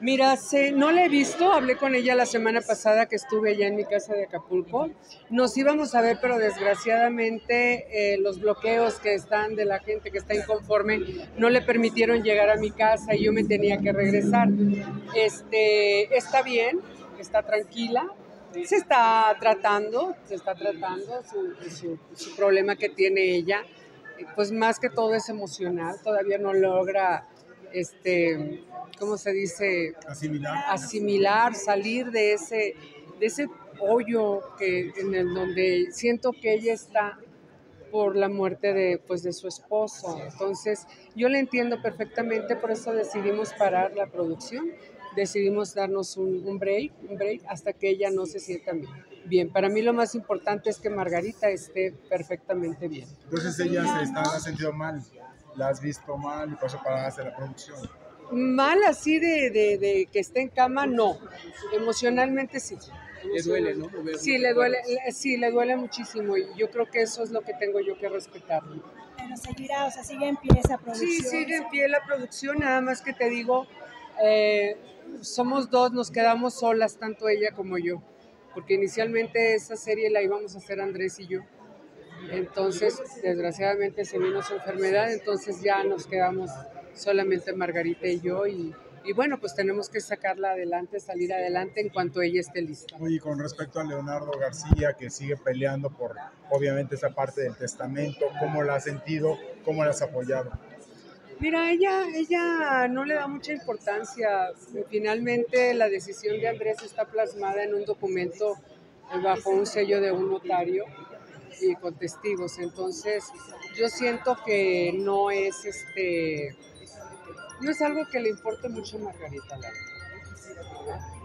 Mira, no la he visto, hablé con ella la semana pasada que estuve allá en mi casa de Acapulco. Nos íbamos a ver, pero desgraciadamente eh, los bloqueos que están de la gente que está inconforme no le permitieron llegar a mi casa y yo me tenía que regresar. Este, está bien, está tranquila, se está tratando, se está tratando su, su, su problema que tiene ella, pues más que todo es emocional, todavía no logra este, ¿cómo se dice? Asimilar. Asimilar, salir de ese, de ese hoyo que, en el donde siento que ella está por la muerte de, pues, de su esposo. Entonces, yo le entiendo perfectamente, por eso decidimos parar la producción, decidimos darnos un, un break, un break hasta que ella no se sienta bien. Bien, para mí lo más importante es que Margarita esté perfectamente bien. Entonces ella se está, ha sentido mal, la has visto mal y por eso paraste la producción. Mal así de, de, de que esté en cama, no. Emocionalmente sí. Le duele, ¿no? Sí, le duele, le- sí, le duele muchísimo y yo creo que eso es lo que tengo yo que respetar. Pero seguirá, o sea, sigue en pie esa producción. Sí, sigue en pie la producción, nada más que te digo, eh, somos dos, nos quedamos solas, tanto ella como yo, porque inicialmente esa serie la íbamos a hacer Andrés y yo. Entonces, desgraciadamente se vino su enfermedad, entonces ya nos quedamos solamente Margarita y yo y, y bueno, pues tenemos que sacarla adelante, salir adelante en cuanto ella esté lista. Oye, con respecto a Leonardo García, que sigue peleando por, obviamente, esa parte del testamento, ¿cómo la has sentido? ¿Cómo la has apoyado? Mira, ella, ella no le da mucha importancia. Finalmente la decisión de Andrés está plasmada en un documento eh, bajo un sello de un notario y con testigos. Entonces, yo siento que no es este no es algo que le importe mucho a Margarita, la.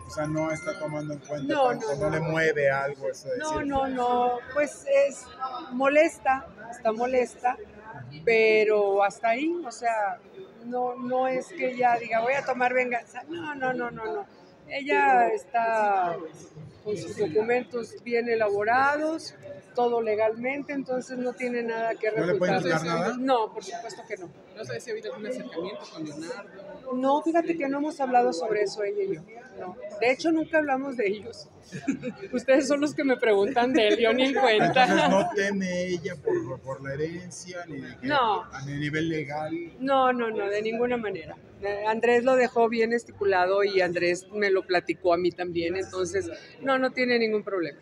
O sea, no está tomando en cuenta, No, tanto, no, no, le mueve algo eso de No, decir, no, no, pues es molesta, está molesta, pero hasta ahí, o sea, no, no es que ella diga voy a tomar venganza, no, no, no, no, no. Ella está con sus documentos bien elaborados, todo legalmente, entonces no tiene nada que ¿No le pueden refutar. nada? No, por supuesto que no. No sé si ha habido algún acercamiento con Leonardo. No, fíjate que no hemos hablado sobre eso ella y yo. No. De hecho, nunca hablamos de ellos. Ustedes son los que me preguntan de él, yo ni en cuenta. Entonces no teme ella por, por la herencia, ni de que No. a nivel legal. No, no, no, de ninguna manera. Andrés lo dejó bien estipulado y Andrés me lo platicó a mí también, entonces no, no tiene ningún problema.